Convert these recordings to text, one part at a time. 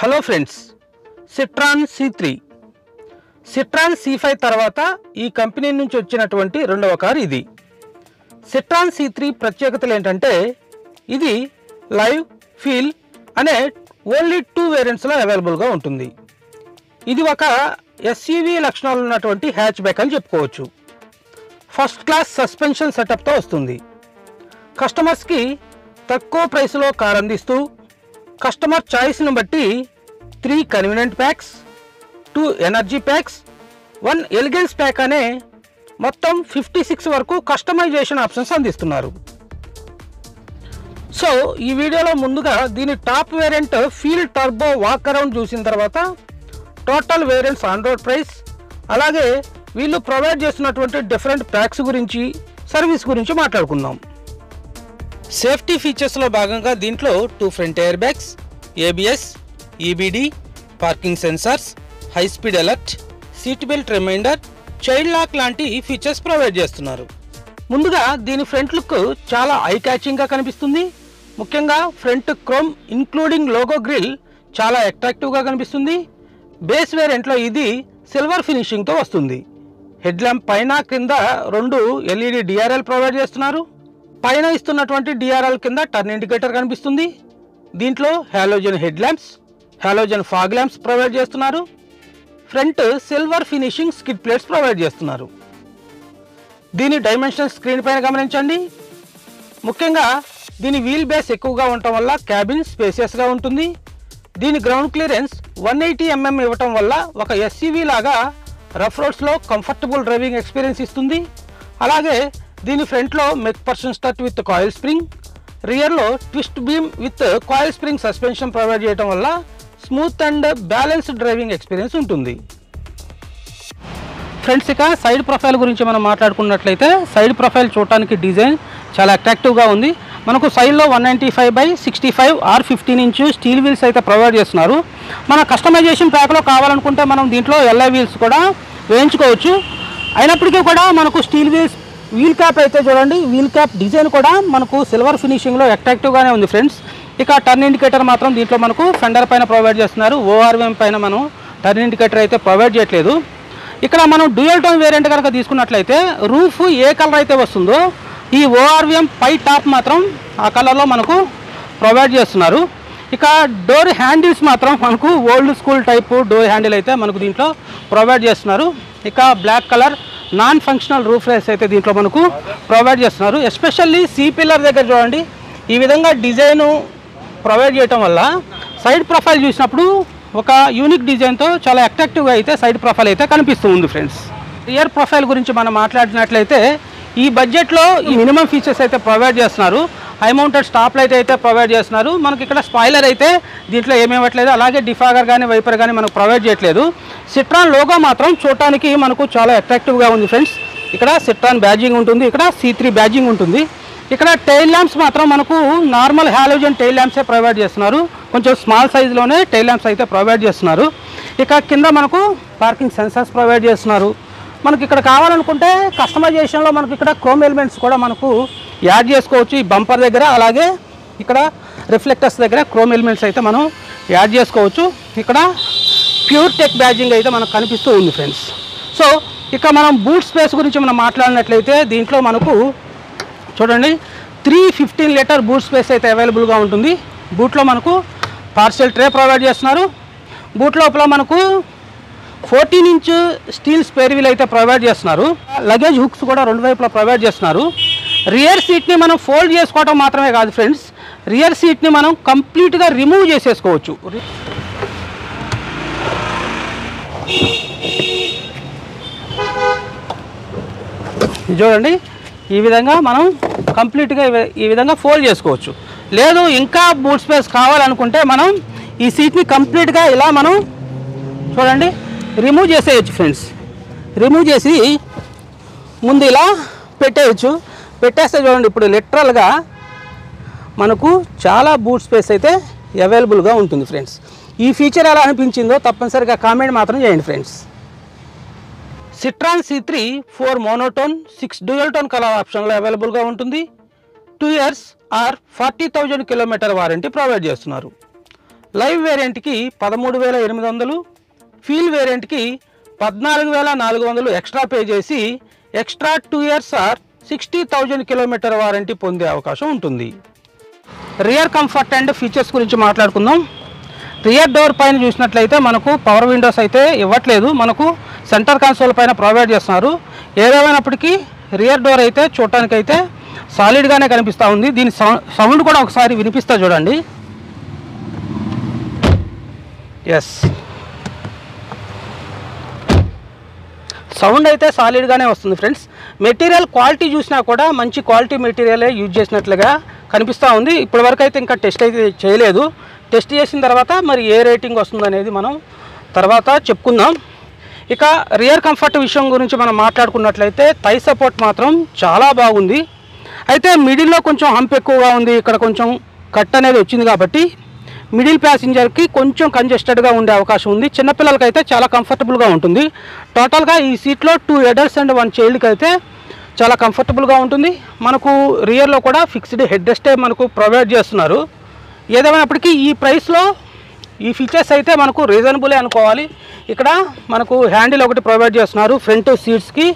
Hello friends Citroen C three. Citroen C five తర్వాత ఈ company నుంచి వచ్చినటువంటి రెండవ కారు ఇది. సిట్రాన్ సి త్రీ ప్రత్యేకతలు ఏంటంటే ఇది లైవ్ ఫీల్ అనే ఓన్లీ టూ వేరియంట్స్లో అవైలబుల్గా ఉంటుంది. ఇది ఒక ఎస్యూవీ లక్షణాలు ఉన్నటువంటి హ్యాచ్ బ్యాక్ అని చెప్పుకోవచ్చు. ఫస్ట్ క్లాస్ సస్పెన్షన్ సెటప్తో వస్తుంది. కస్టమర్స్కి తక్కువ ప్రైస్లో కార్ అందిస్తూ కస్టమర్ చాయిస్ని బట్టి three convenient packs two energy packs one elegance pack అనే మొత్తం ఫిఫ్టీ సిక్స్ వరకు కస్టమైజేషన్ ఆప్షన్స్ అందిస్తున్నారు. సో ఈ వీడియోలో ముందుగా దీని top variant feel turbo walk around చూసిన తర్వాత total variants on road price అలాగే వీళ్ళు ప్రొవైడ్ చేస్తున్నటువంటి డిఫరెంట్ ప్యాక్స్ గురించి సర్వీస్ గురించి మాట్లాడుకుందాం. సేఫ్టీ ఫీచర్స్లో భాగంగా దీంట్లో two front air bags ABS EBD parking sensors high speed alert seat belt reminder child lock లాంటి ఫీచర్స్ ప్రొవైడ్ చేస్తున్నారు. ముందుగా దీని ఫ్రంట్ లుక్ చాలా ఐ క్యాచింగ్గా కనిపిస్తుంది. ముఖ్యంగా front chrome including logo grill చాలా అట్రాక్టివ్గా కనిపిస్తుంది. బేస్ వేరియంట్లో ఇది సిల్వర్ ఫినిషింగ్తో వస్తుంది. హెడ్ ల్యాంప్ పైన క్రింద రెండు ఎల్ఈడి డిఆర్ఎల్ ప్రొవైడ్ చేస్తున్నారు. పైన ఇస్తున్నటువంటి డిఆర్ఎల్ కింద టర్న్ ఇండికేటర్ కనిపిస్తుంది. దీంట్లో halogen head lamps halogen fog lamps provide చేస్తున్నారు. Front silver finishing skid plates provide చేస్తున్నారు. దీని డైమెన్షన్ స్క్రీన్ పైన గమనించండి. ముఖ్యంగా దీని వీల్ బేస్ ఎక్కువగా ఉండటం వల్ల క్యాబిన్ స్పేసియస్గా ఉంటుంది. దీని ground clearance one eighty mm ఇవ్వటం వల్ల ఒక ఎస్సీవీ లాగా రఫ్ రోడ్స్లో కంఫర్టబుల్ డ్రైవింగ్ ఎక్స్పీరియన్స్ ఇస్తుంది. అలాగే దీని ఫ్రంట్లో McPherson strut with coil spring రియర్లో twist beam with coil spring suspension provide చేయడం వల్ల smooth and balanced driving experience ఉంటుంది. ఫ్రెండ్స్ ఇక సైడ్ ప్రొఫైల్ గురించి మనం మాట్లాడుకున్నట్లయితే సైడ్ ప్రొఫైల్ చూడటానికి డిజైన్ చాలా అట్రాక్టివ్గా ఉంది. మనకు సైడ్లో one ninety five by sixty five R fifteen inch steel wheels అయితే ప్రొవైడ్ చేస్తున్నారు. మన కస్టమైజేషన్ ప్యాక్లో కావాలనుకుంటే మనం దీంట్లో ఎల్ఐ వీల్స్ కూడా వేయించుకోవచ్చు. అయినప్పటికీ కూడా మనకు స్టీల్ వీల్స్ వీల్ క్యాప్ అయితే చూడండి వీల్ క్యాప్ డిజైన్ కూడా మనకు సిల్వర్ ఫినిషింగ్లో అట్రాక్టివ్గానే ఉంది ఫ్రెండ్స్. ఇక టర్న్ ఇండికేటర్ మాత్రం దీంట్లో మనకు ఫెండర్ పైన ప్రొవైడ్ చేస్తున్నారు. ఓఆర్వీఎం పైన మనం టర్న్ ఇండికేటర్ అయితే ప్రొవైడ్ చేయట్లేదు. ఇక్కడ మనం డ్యూయల్ టోన్ వేరియంట్ కనుక తీసుకున్నట్లయితే రూఫ్ ఏ కలర్ అయితే వస్తుందో ఈ ఓఆర్విఎం పై టాప్ మాత్రం ఆ కలర్లో మనకు ప్రొవైడ్ చేస్తున్నారు. ఇక డోర్ హ్యాండిల్స్ మాత్రం మనకు old school type door handle అయితే మనకు దీంట్లో ప్రొవైడ్ చేస్తున్నారు. ఇక black colour non functional roof rails అయితే దీంట్లో మనకు ప్రొవైడ్ చేస్తున్నారు. ఎస్పెషల్లీ సి పిల్లర్ దగ్గర చూడండి. ఈ విధంగా డిజైను ప్రొవైడ్ చేయటం వల్ల సైడ్ ప్రొఫైల్ చూసినప్పుడు ఒక యూనిక్ డిజైన్తో చాలా అట్రాక్టివ్గా అయితే సైడ్ ప్రొఫైల్ అయితే కనిపిస్తూ ఉంది ఫ్రెండ్స్ రియర్ ప్రొఫైల్ గురించి మనం మాట్లాడినట్లయితే ఈ బడ్జెట్లో ఈ మినిమం ఫీచర్స్ అయితే ప్రొవైడ్ చేస్తున్నారు. హై మౌంటెడ్ స్టాప్ లైట్ అయితే ప్రొవైడ్ చేస్తున్నారు. మనకి ఇక్కడ స్పాయిలర్ అయితే దీంట్లో ఏమి అలాగే డిఫాగర్ కానీ వైపర్ కానీ మనకు ప్రొవైడ్ చేయట్లేదు. సిట్రాన్ లోగో మాత్రం చూడటానికి మనకు చాలా అట్రాక్టివ్గా ఉంది ఫ్రెండ్స్. ఇక్కడ సిట్రాన్ బ్యాజింగ్ ఉంటుంది. ఇక్కడ సీ త్రీ బ్యాజింగ్ ఉంటుంది. ఇక్కడ టైల్ ల్యాంప్స్ మాత్రం మనకు నార్మల్ హాలోజన్ టైల్ ల్యాంప్సే ప్రొవైడ్ చేస్తున్నారు. కొంచెం స్మాల్ సైజులోనే టైల్ ల్యాంప్స్ అయితే ప్రొవైడ్ చేస్తున్నారు. ఇక కింద మనకు పార్కింగ్ సెన్సార్స్ ప్రొవైడ్ చేస్తున్నారు. మనకి ఇక్కడ కావాలనుకుంటే కస్టమైజేషన్లో మనకి ఇక్కడ క్రోమ్ ఎలిమెంట్స్ కూడా మనకు యాడ్ చేసుకోవచ్చు. ఈ బంపర్ దగ్గర అలాగే ఇక్కడ రిఫ్లెక్టర్స్ దగ్గర క్రోమ్ ఎలిమెంట్స్ అయితే మనం యాడ్ చేసుకోవచ్చు. ఇక్కడ ప్యూర్ టెక్ బ్యాజింగ్ అయితే మనకు కనిపిస్తూ ఉంది ఫ్రెండ్స్ సో ఇక మనం బూట్ స్పేస్ గురించి మనం మాట్లాడినట్లయితే దీంట్లో మనకు చూడండి three fifteen litre boot space అయితే అవైలబుల్గా ఉంటుంది. బూట్లో మనకు పార్సెల్ ట్రే ప్రొవైడ్ చేస్తున్నారు. బూట్ లోపల మనకు fourteen inch steel spare wheel అయితే ప్రొవైడ్ చేస్తున్నారు. లగేజ్ హుక్స్ కూడా రెండు వైపులా ప్రొవైడ్ చేస్తున్నారు. రియర్ సీట్ని మనం ఫోల్డ్ చేసుకోవడం మాత్రమే కాదు ఫ్రెండ్స్. రియర్ సీట్ని మనం కంప్లీట్గా రిమూవ్ చేసేసుకోవచ్చు. చూడండి ఈ విధంగా మనం కంప్లీట్గా ఈ విధంగా ఫోల్డ్ చేసుకోవచ్చు. లేదు ఇంకా బూట్ స్పేస్ కావాలనుకుంటే మనం ఈ సీట్ని కంప్లీట్గా ఇలా మనం చూడండి రిమూవ్ చేసేయచ్చు ఫ్రెండ్స్ రిమూవ్ చేసి ముందు ఇలా పెట్టేయచ్చు. పెట్టేస్తే చూడండి ఇప్పుడు లిటరల్గా మనకు చాలా బూట్ స్పేస్ అయితే అవైలబుల్గా ఉంటుంది ఫ్రెండ్స్ ఈ ఫీచర్ ఎలా అనిపించిందో తప్పనిసరిగా కామెంట్ మాత్రం చేయండి friends Citroen C three four monotone six dual tone colour ఆప్షన్లో అవైలబుల్గా ఉంటుంది. Two years or forty thousand kilometre warranty provide చేస్తున్నారు. లైవ్ వేరియంట్కి పదమూడు వేల ఎనిమిది వందలు ఫీల్ వేరియంట్కి పద్నాలుగు వేల నాలుగు వందలు ఎక్స్ట్రా పే చేసి extra two years or sixty thousand kilometre warranty పొందే అవకాశం ఉంటుంది. రియర్ కంఫర్ట్ అండ్ ఫీచర్స్ గురించి మాట్లాడుకుందాం. రియర్ డోర్ పైన చూసినట్లయితే మనకు పవర్ విండోస్ అయితే ఇవ్వట్లేదు. మనకు సెంటర్ కన్సోల్ పైన ప్రొవైడ్ చేస్తున్నారు. ఏదేమైనప్పటికీ రియర్ డోర్ అయితే చూడటానికైతే సాలిడ్గానే కనిపిస్తూ ఉంది. దీని సౌ- సౌండ్ కూడా ఒకసారి వినిపిస్తా చూడండి. ఎస్ సౌండ్ అయితే సాలిడ్గానే వస్తుంది ఫ్రెండ్స్. మెటీరియల్ క్వాలిటీ చూసినా కూడా మంచి క్వాలిటీ మెటీరియలే యూజ్ చేసినట్లుగా కనిపిస్తూ ఉంది. ఇప్పటివరకు అయితే ఇంకా టెస్ట్ అయితే చేయలేదు. టెస్ట్ చేసిన తర్వాత మరి ఏ రేటింగ్ వస్తుంది అనేది మనం తర్వాత చెప్పుకుందాం. ఇక రియర్ కంఫర్ట్ విషయం గురించి మనం మాట్లాడుకున్నట్లయితే థై సపోర్ట్ మాత్రం చాలా బాగుంది. అయితే మిడిల్లో కొంచెం హంప్ ఎక్కువగా ఉంది. ఇక్కడ కొంచెం కట్ అనేది వచ్చింది కాబట్టి మిడిల్ ప్యాసింజర్కి కొంచెం కంజెస్టెడ్గా ఉండే అవకాశం ఉంది. చిన్నపిల్లలకి అయితే చాలా కంఫర్టబుల్గా ఉంటుంది. టోటల్గా ఈ సీట్లో టూ ఎడల్ట్స్ అండ్ వన్ చైల్డ్కి అయితే చాలా కంఫర్టబుల్గా ఉంటుంది. మనకు రియర్లో కూడా ఫిక్స్డ్ హెడ్ రెస్టే మనకు ప్రొవైడ్ చేస్తున్నారు. ఏదేమైనప్పటికీ ఈ ప్రైస్లో ఈ ఫీచర్స్ అయితే మనకు రీజనబులే అనుకోవాలి. ఇక్కడ మనకు హ్యాండిల్ ఒకటి ప్రొవైడ్ చేస్తున్నారు. ఫ్రంట్ సీట్స్కి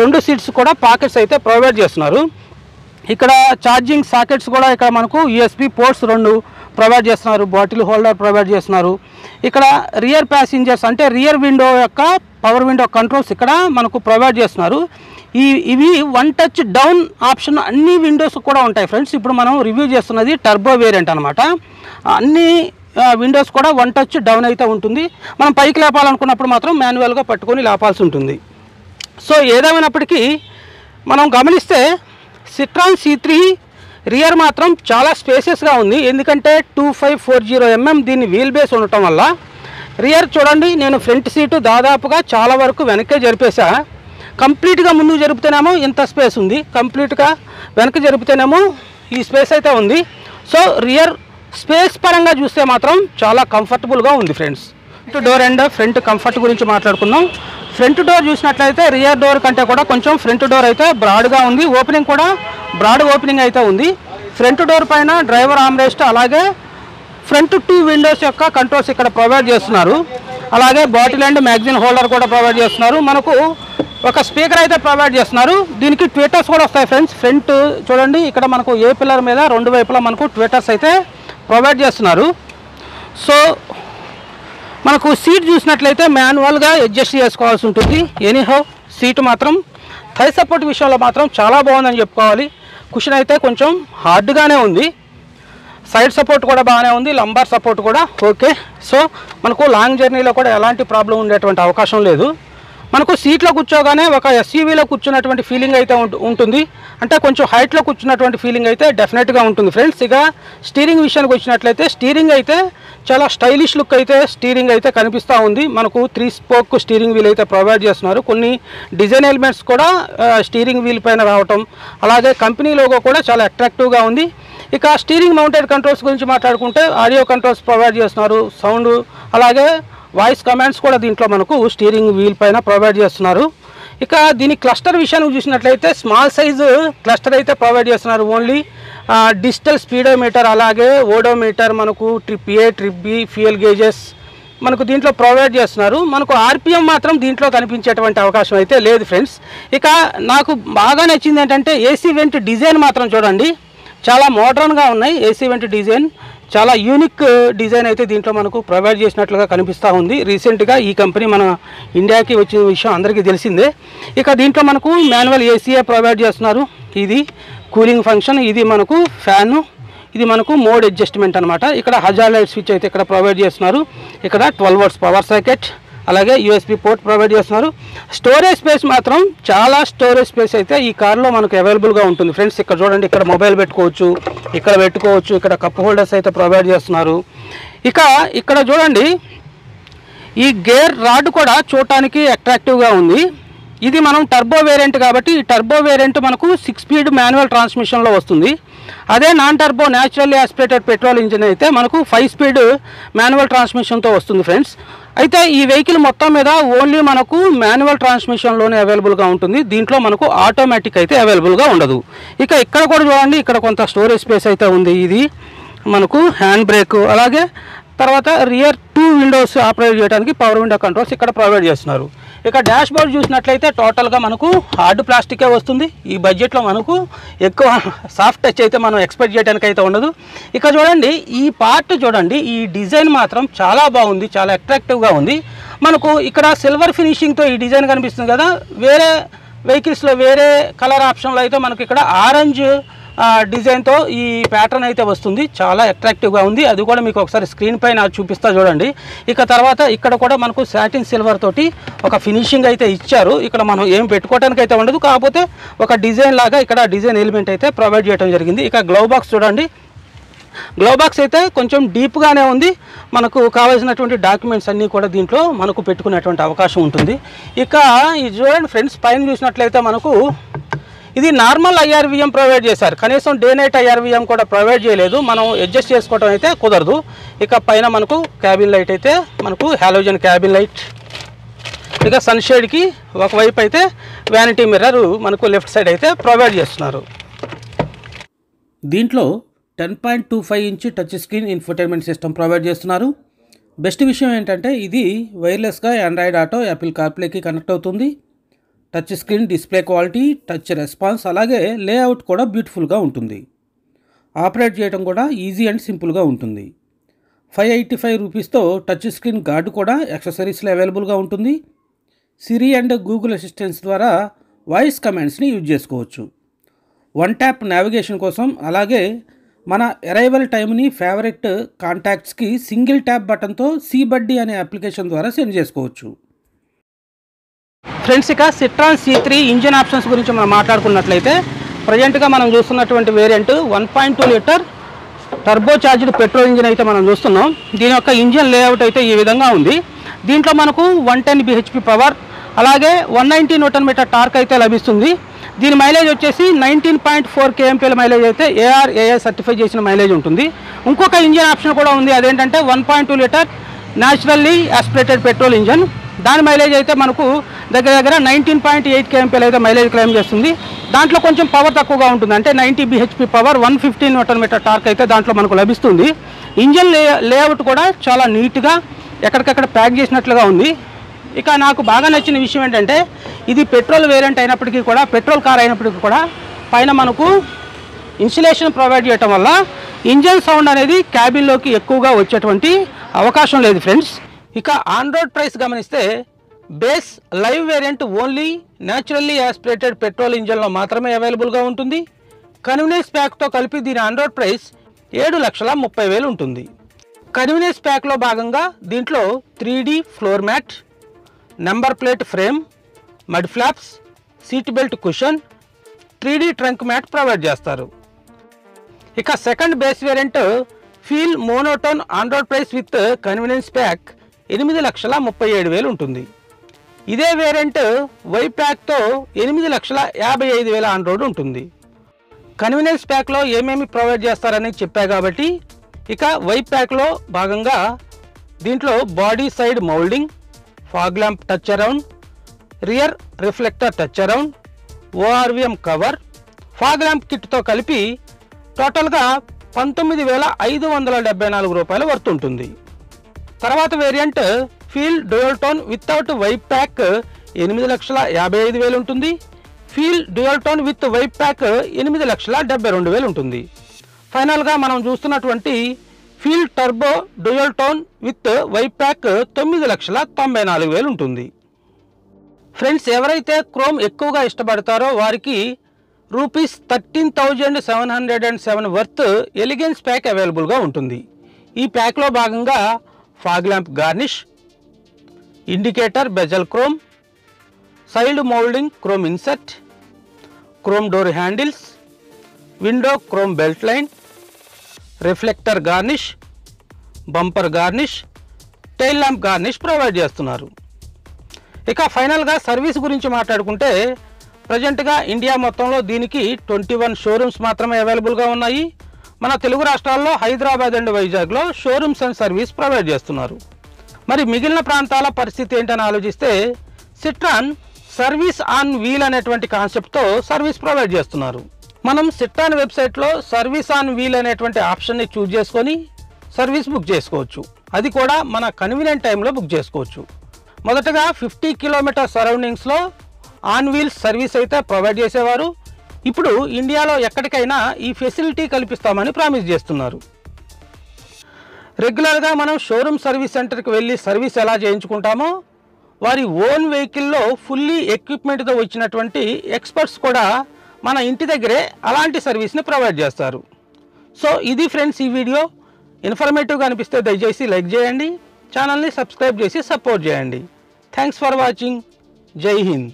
రెండు సీట్స్ కూడా పాకెట్స్ అయితే ప్రొవైడ్ చేస్తున్నారు. ఇక్కడ ఛార్జింగ్ సాకెట్స్ కూడా ఇక్కడ మనకు యూఎస్బి పోర్ట్స్ రెండు ప్రొవైడ్ చేస్తున్నారు బాటిల్ హోల్డర్ ప్రొవైడ్ చేస్తున్నారు. ఇక్కడ రియర్ ప్యాసింజర్స్ అంటే రియర్ విండో యొక్క పవర్ విండో కంట్రోల్స్ ఇక్కడ మనకు ప్రొవైడ్ చేస్తున్నారు. ఈ ఇవి వన్ టచ్ డౌన్ ఆప్షన్ అన్ని విండోస్ కూడా ఉంటాయి ఫ్రెండ్స్. ఇప్పుడు మనం రివ్యూ చేస్తున్నది టర్బో వేరియంట్ అనమాట అన్ని విండోస్ కూడా వన్ టచ్ డౌన్ అయితే ఉంటుంది. మనం పైకి లేపాలనుకున్నప్పుడు మాత్రం మాన్యువల్గా పట్టుకొని లేపాల్సి ఉంటుంది. సో ఏదేమైనప్పటికీ మనం గమనిస్తే సిట్రాన్ సి త్రీ రియర్ మాత్రం చాలా స్పేసెస్గా ఉంది. ఎందుకంటే two five four zero mm దీని వీల్ బేస్ ఉండటం వల్ల. రియర్ చూడండి నేను ఫ్రంట్ సీటు దాదాపుగా చాలా వరకు వెనకే జరిపేశా. కంప్లీట్గా ముందుకు జరిపితేనేమో ఇంత స్పేస్ ఉంది. కంప్లీట్గా వెనక్కి జరిపితేనేమో ఈ స్పేస్ అయితే ఉంది. సో రియర్ స్పేస్ పరంగా చూస్తే మాత్రం చాలా కంఫర్టబుల్గా ఉంది friends. Front door and front comfort గురించి మాట్లాడుకుందాం. ఫ్రంట్ డోర్ చూసినట్లయితే రియర్ డోర్ కంటే కూడా కొంచెం ఫ్రంట్ డోర్ అయితే బ్రాడ్గా ఉంది. ఓపెనింగ్ కూడా బ్రాడ్ ఓపెనింగ్ అయితే ఉంది. ఫ్రంట్ డోర్ పైన డ్రైవర్ ఆమ్రెస్ట్ అలాగే ఫ్రంట్ టూ విండోస్ యొక్క కంట్రోల్స్ ఇక్కడ ప్రొవైడ్ చేస్తున్నారు. అలాగే బాటిల్ అండ్ మ్యాగజిన్ హోల్డర్ కూడా ప్రొవైడ్ చేస్తున్నారు. మనకు ఒక స్పీకర్ అయితే ప్రొవైడ్ చేస్తున్నారు. దీనికి ట్విటర్స్ కూడా వస్తాయి ఫ్రెండ్స్. ఫ్రంట్ చూడండి ఇక్కడ మనకు ఏ పిల్లర్ మీద రెండు వైపులా మనకు ట్విటర్స్ అయితే ప్రొవైడ్ చేస్తున్నారు. సో మనకు సీట్ చూసినట్లయితే మాన్యువల్గా అడ్జస్ట్ చేసుకోవాల్సి ఉంటుంది. ఎనీహౌ సీట్ మాత్రం థై సపోర్ట్ విషయంలో మాత్రం చాలా బాగుందని చెప్పుకోవాలి. కుషన్ అయితే కొంచెం హార్డ్గానే ఉంది. సైడ్ సపోర్ట్ కూడా బాగానే ఉంది. లంబార్ సపోర్ట్ కూడా ఓకే సో మనకు లాంగ్ జర్నీలో కూడా ఎలాంటి ప్రాబ్లం ఉండేటువంటి అవకాశం లేదు. మనకు సీట్లో కూర్చోగానే ఒక ఎస్యూవీలో కూర్చున్నటువంటి ఫీలింగ్ అయితే ఉంటుంది. అంటే కొంచెం హైట్లో కూర్చున్నటువంటి ఫీలింగ్ అయితే డెఫినెట్గా ఉంటుంది ఫ్రెండ్స్ ఇక స్టీరింగ్ విషయానికి వచ్చినట్లయితే స్టీరింగ్ అయితే చాలా స్టైలిష్ లుక్ అయితే స్టీరింగ్ అయితే కనిపిస్తూ ఉంది. మనకు త్రీ స్పోక్ స్టీరింగ్ వీల్ అయితే ప్రొవైడ్ చేస్తున్నారు. కొన్ని డిజైన్ ఎలిమెంట్స్ కూడా స్టీరింగ్ వీల్ పైన రావటం అలాగే కంపెనీ లోగో కూడా చాలా అట్రాక్టివ్గా ఉంది. ఇక స్టీరింగ్ మౌంటెడ్ కంట్రోల్స్ గురించి మాట్లాడుకుంటే ఆడియో కంట్రోల్స్ ప్రొవైడ్ చేస్తున్నారు. సౌండ్ అలాగే వాయిస్ కమాండ్స్ కూడా దీంట్లో మనకు స్టీరింగ్ వీల్ పైన ప్రొవైడ్ చేస్తున్నారు. ఇక దీని క్లస్టర్ విషయాన్ని చూసినట్లయితే స్మాల్ సైజు క్లస్టర్ అయితే ప్రొవైడ్ చేస్తున్నారు. ఓన్లీ డిజిటల్ స్పీడోమీటర్ అలాగే ఓడోమీటర్ మనకు trip A trip B fuel gauges మనకు దీంట్లో ప్రొవైడ్ చేస్తున్నారు. మనకు ఆర్పిఎం మాత్రం దీంట్లో కనిపించేటువంటి అవకాశం అయితే లేదు ఫ్రెండ్స్. ఇక నాకు బాగా నచ్చింది ఏంటంటే ఏసీ వెంట్ డిజైన్ మాత్రం చూడండి. చాలా మోడర్న్గా ఉన్నాయి. AC vent design. చాలా యూనిక్ డిజైన్ అయితే దీంట్లో మనకు ప్రొవైడ్ చేసినట్లుగా కనిపిస్తూ ఉంది. రీసెంట్గా ఈ కంపెనీ మన ఇండియాకి వచ్చిన విషయం అందరికీ తెలిసిందే. ఇక దీంట్లో మనకు మాన్యువల్ ఏసీఏ ప్రొవైడ్ చేస్తున్నారు. ఇది కూలింగ్ ఫంక్షన్ ఇది మనకు ఫ్యాను ఇది మనకు మోడ్ అడ్జస్ట్మెంట్ అనమాట ఇక్కడ హజార్ లైట్ స్విచ్ అయితే ఇక్కడ ప్రొవైడ్ చేస్తున్నారు. ఇక్కడ ట్వెల్వ్ వర్డ్స్ పవర్ సర్కెట్ అలాగే యూఎస్బి పోర్ట్ ప్రొవైడ్ చేస్తున్నారు. స్టోరేజ్ స్పేస్ మాత్రం చాలా స్టోరేజ్ స్పేస్ అయితే ఈ కార్లో మనకు అవైలబుల్గా ఉంటుంది. ఫ్రెండ్స్ ఇక్కడ చూడండి ఇక్కడ మొబైల్ పెట్టుకోవచ్చు. ఇక్కడ పెట్టుకోవచ్చు ఇక్కడ కప్ హోల్డర్స్ అయితే ప్రొవైడ్ చేస్తున్నారు. ఇక ఇక్కడ చూడండి ఈ గేర్ రాడ్ కూడా చూడటానికి అట్రాక్టివ్గా ఉంది. ఇది మనం టర్బో వేరియంట్ కాబట్టి ఈ టర్బో వేరియంట్ మనకు సిక్స్ స్పీడ్ మాన్యువల్ ట్రాన్స్మిషన్లో వస్తుంది. అదే non turbo naturally aspirated petrol engine అయితే మనకు ఫైవ్ స్పీడ్ మాన్యువల్ ట్రాన్స్మిషన్తో వస్తుంది ఫ్రెండ్స్. అయితే ఈ వెహికల్ మొత్తం మీద ఓన్లీ మనకు మాన్యువల్ ట్రాన్స్మిషన్లోనే అవైలబుల్గా ఉంటుంది. దీంట్లో మనకు ఆటోమేటిక్ అయితే అవైలబుల్గా ఉండదు. ఇక ఇక్కడ కూడా చూడండి ఇక్కడ కొంత స్టోరేజ్ స్పేస్ అయితే ఉంది. ఇది మనకు హ్యాండ్ బ్రేక్. అలాగే తర్వాత రియర్ టూ విండోస్ ఆపరేట్ చేయడానికి పవర్ విండో కంట్రోల్స్ ఇక్కడ ప్రొవైడ్ చేస్తున్నారు. ఇక డాష్ బోర్డ్ చూసినట్లయితే టోటల్గా మనకు హార్డ్ ప్లాస్టికే వస్తుంది. ఈ బడ్జెట్లో మనకు ఎక్కువ సాఫ్ట్ టచ్ అయితే మనం ఎక్స్పెక్ట్ చేయడానికి అయితే ఉండదు. ఇక చూడండి ఈ పార్ట్ చూడండి ఈ డిజైన్ మాత్రం చాలా బాగుంది చాలా అట్రాక్టివ్గా ఉంది. మనకు ఇక్కడ సిల్వర్ ఫినిషింగ్తో ఈ డిజైన్ కనిపిస్తుంది కదా. వేరే వెహికల్స్లో వేరే కలర్ ఆప్షన్లో అయితే మనకు ఇక్కడ ఆరెంజ్ డిజైన్తో ఈ ప్యాటర్న్ అయితే వస్తుంది. చాలా అట్రాక్టివ్గా ఉంది. అది కూడా మీకు ఒకసారి స్క్రీన్ పైన చూపిస్తా చూడండి. ఇక తర్వాత ఇక్కడ కూడా మనకు సాటిన్ సిల్వర్ తోటి ఒక ఫినిషింగ్ అయితే ఇచ్చారు. ఇక్కడ మనం ఏం పెట్టుకోవడానికి అయితే ఉండదు. కాకపోతే ఒక డిజైన్ లాగా ఇక్కడ డిజైన్ ఎలిమెంట్ అయితే ప్రొవైడ్ చేయడం జరిగింది. ఇక గ్లౌ బాక్స్ చూడండి. గ్లో బాక్స్ అయితే కొంచెం డీప్గానే ఉంది. మనకు కావాల్సినటువంటి డాక్యుమెంట్స్ అన్నీ కూడా దీంట్లో మనకు పెట్టుకునేటువంటి అవకాశం ఉంటుంది. ఇక ఇది చూడండి ఫ్రెండ్స్ పైన చూసినట్లయితే మనకు ఇది నార్మల్ ఐఆర్విఎం ప్రొవైడ్ చేశారు. కనీసం డే నైట్ ఐఆర్విఎం కూడా ప్రొవైడ్ చేయలేదు. మనం అడ్జస్ట్ చేసుకోవడం అయితే కుదరదు. ఇక పైన మనకు క్యాబిన్ లైట్ అయితే మనకు హాలోజన్ క్యాబిన్ లైట్. ఇక సన్షేడ్కి ఒకవైపు అయితే వ్యానిటీ మిర్రర్ మనకు లెఫ్ట్ సైడ్ అయితే ప్రొవైడ్ చేస్తున్నారు. దీంట్లో ten point two five inch touch screen infotainment system provide చేస్తున్నారు. బెస్ట్ విషయం ఏంటంటే ఇది వైర్లెస్గా ఆండ్రాయిడ్ ఆటో యాపిల్ కార్ప్లేకి కనెక్ట్ అవుతుంది. Touch screen display quality touch response అలాగే లేఅవుట్ కూడా బ్యూటిఫుల్గా ఉంటుంది. ఆపరేట్ చేయడం కూడా ఈజీ అండ్ సింపుల్గా ఉంటుంది. ఫైవ్ ఎయిటీ ఫైవ్ రూపీస్తో టచ్ స్క్రీన్ గార్డు కూడా యాక్సెసరీస్లో అవైలబుల్గా ఉంటుంది. సిరి అండ్ గూగుల్ అసిస్టెన్స్ ద్వారా వాయిస్ కమాండ్స్ని యూజ్ చేసుకోవచ్చు. వన్ ట్యాప్ నావిగేషన్ కోసం అలాగే మన అరైవల్ టైంని ఫేవరెట్ కాంటాక్ట్స్కి సింగిల్ ట్యాప్ బటన్తో సీ బడ్డీ అనే అప్లికేషన్ ద్వారా సెండ్ చేసుకోవచ్చు. ఫ్రెండ్స్ ఇక Citroen C three engine options గురించి మనం మాట్లాడుకున్నట్లయితే ప్రజెంట్గా మనం చూస్తున్నటువంటి variant one point two litre turbo charged petrol engine అయితే మనం చూస్తున్నాం. దీని యొక్క ఇంజిన్ లేఅవుట్ అయితే ఈ విధంగా ఉంది. దీంట్లో మనకు వన్ టెన్ బిహెచ్పి పవర్ అలాగే one ninety newton metre torque అయితే లభిస్తుంది. దీని మైలేజ్ వచ్చేసి నైన్టీన్ పాయింట్ ఫోర్ కేఎంపీల మైలేజ్ అయితే ఏఆర్ఏఏ సర్టిఫై చేసిన మైలేజ్ ఉంటుంది. ఇంకొక ఇంజిన్ ఆప్షన్ కూడా ఉంది. అదేంటంటే one point two litre naturally aspirated petrol engine. దాని మైలేజ్ అయితే మనకు దగ్గర దగ్గర నైన్టీన్ పాయింట్ ఎయిట్ కేఎంపీలు అయితే మైలేజ్ క్లెయిమ్ చేస్తుంది. దాంట్లో కొంచెం పవర్ తక్కువగా ఉంటుంది. అంటే ninety BHP power one fifteen newton metre torque అయితే దాంట్లో మనకు లభిస్తుంది. ఇంజన్ లే లేఅవుట్ కూడా చాలా నీట్గా ఎక్కడికక్కడ ప్యాక్ చేసినట్లుగా ఉంది. ఇక నాకు బాగా నచ్చిన విషయం ఏంటంటే ఇది పెట్రోల్ వేరియంట్ అయినప్పటికీ కూడా పెట్రోల్ కార్ అయినప్పటికీ కూడా పైన మనకు ఇన్సులేషన్ ప్రొవైడ్ చేయటం వల్ల ఇంజన్ సౌండ్ అనేది క్యాబిన్లోకి ఎక్కువగా వచ్చేటువంటి అవకాశం లేదు ఫ్రెండ్స్. ఇక ఆన్ రోడ్ ప్రైస్ గమనిస్తే base live variant only naturally aspirated petrol ఇంజన్లో మాత్రమే అవైలబుల్గా ఉంటుంది. కన్వీనియన్స్ ప్యాక్తో కలిపి దీని ఆన్రోడ్ ప్రైస్ ఏడు లక్షల ముప్పై వేలు ఉంటుంది. కన్వీనియన్స్ ప్యాక్లో భాగంగా దీంట్లో three D floor mat number plate frame mud flaps seat belt cushion three D trunk mat provide చేస్తారు. ఇక second base variant feel monotone on road price with convenience pack ఎనిమిది లక్షల ముప్పై ఏడు వేలు ఉంటుంది. ఇదే వేరియంట్ వై ప్యాక్తో ఎనిమిది లక్షల యాభై ఐదు వేల ఆన్ రోడ్ ఉంటుంది. కన్వీనియన్స్ ప్యాక్లో ఏమేమి ప్రొవైడ్ చేస్తారని చెప్పా కాబట్టి ఇక వై ప్యాక్లో భాగంగా దీంట్లో body side moulding fog lamp touch around rear reflector touch around ORVM cover fog lamp కిట్తో కలిపి టోటల్గా పంతొమ్మిది వేల ఐదు వందల డెబ్బై నాలుగు రూపాయలు వర్త్ ఉంటుంది. తర్వాత variant feel dual tone without vibe pack ఎనిమిది లక్షల యాభై ఐదు వేలు ఉంటుంది. Feel dual tone with vibe pack ఎనిమిది లక్షల డెబ్బై రెండు వేలు ఉంటుంది. ఫైనల్గా మనం చూస్తున్నటువంటి feel turbo dual tone with vibe pack తొమ్మిది లక్షల తొంభై నాలుగు వేలు ఉంటుంది. ఫ్రెండ్స్ ఎవరైతే క్రోమ్ ఎక్కువగా ఇష్టపడతారో వారికి rupees thirteen thousand seven hundred and seven worth elegance pack అవైలబుల్గా ఉంటుంది. ఈ ప్యాక్లో భాగంగా fog lamp garnish indicator bezel chrome side moulding chrome inset chrome door handles window chrome belt line reflector garnish bumper garnish tail lamp garnish provide చేస్తున్నారు. ఇక ఫైనల్గా service గురించి మాట్లాడుకుంటే ప్రజెంట్గా ఇండియా మొత్తంలో దీనికి ట్వంటీ వన్ షోరూమ్స్ మాత్రమే అవైలబుల్గా ఉన్నాయి. మన తెలుగు రాష్ట్రాల్లో హైదరాబాద్ అండ్ వైజాగ్లో షోరూమ్స్ అండ్ సర్వీస్ ప్రొవైడ్ చేస్తున్నారు. మరి మిగిలిన ప్రాంతాల పరిస్థితి ఏంటని ఆలోచిస్తే సిట్రాన్ సర్వీస్ ఆన్ వీల్ అనేటువంటి కాన్సెప్ట్తో సర్వీస్ ప్రొవైడ్ చేస్తున్నారు. మనం సిట్రాన్ వెబ్సైట్లో సర్వీస్ ఆన్ వీల్ అనేటువంటి ఆప్షన్ని చూజ్ చేసుకొని సర్వీస్ బుక్ చేసుకోవచ్చు. అది కూడా మన కన్వీనియంట్ టైంలో బుక్ చేసుకోవచ్చు. మొదటగా ఫిఫ్టీ కిలోమీటర్ సరౌండింగ్స్లో ఆన్ వీల్ సర్వీస్ అయితే ప్రొవైడ్ చేసేవారు. ఇప్పుడు ఇండియాలో ఎక్కడికైనా ఈ ఫెసిలిటీ కల్పిస్తామని ప్రామిస్ చేస్తున్నారు. రెగ్యులర్గా మనం షోరూమ్ సర్వీస్ సెంటర్కి వెళ్ళి సర్వీస్ ఎలా చేయించుకుంటామో వారి ఓన్ వెహికల్లో ఫుల్లీ ఎక్విప్మెంట్తో వచ్చినటువంటి ఎక్స్పర్ట్స్ కూడా మన ఇంటి దగ్గరే అలాంటి సర్వీస్ని ప్రొవైడ్ చేస్తారు. సో ఇది ఫ్రెండ్స్ ఈ వీడియో. ఇన్ఫర్మేటివ్గా అనిపిస్తే దయచేసి లైక్ చేయండి. ఛానల్ని సబ్స్క్రైబ్ చేసి సపోర్ట్ చేయండి. Thanks for watching. జై హింద్.